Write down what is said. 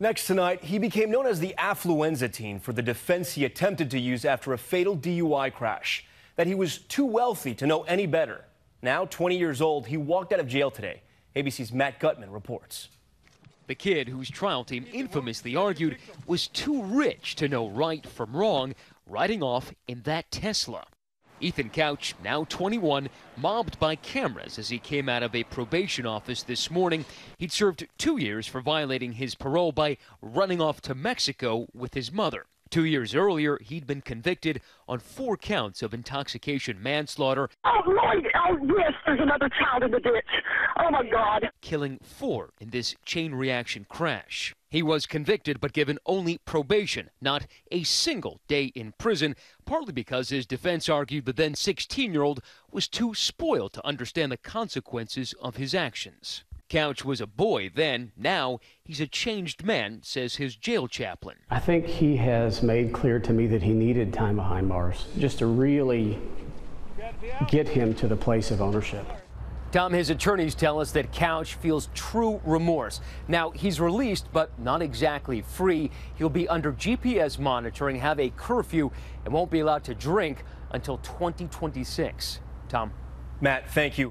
Next tonight, he became known as the affluenza teen for the defense he attempted to use after a fatal DUI crash. That he was too wealthy to know any better. Now, 20 years old, he walked out of jail today. ABC's Matt Gutman reports. The kid, whose trial team infamously argued was too rich to know right from wrong, riding off in that Tesla. Ethan Couch, now 21, mobbed by cameras as he came out of a probation office this morning. He'd served two years for violating his parole by running off to Mexico with his mother. Two years earlier, he'd been convicted on four counts of intoxication manslaughter. Oh, Lord, oh, yes, there's another child in the ditch. Oh, my. Killing four in this chain reaction crash. He was convicted but given only probation, not a single day in prison, partly because his defense argued the then 16 year old was too spoiled to understand the consequences of his actions. Couch was a boy then. Now he's a changed man, says his jail chaplain. I think he has made clear to me that he needed time behind bars just to really get him to the place of ownership. Tom, his attorneys tell us that Couch feels true remorse. Now, he's released, but not exactly free. He'll be under GPS monitoring, have a curfew, and won't be allowed to drink until 2026. Tom. Matt, thank you.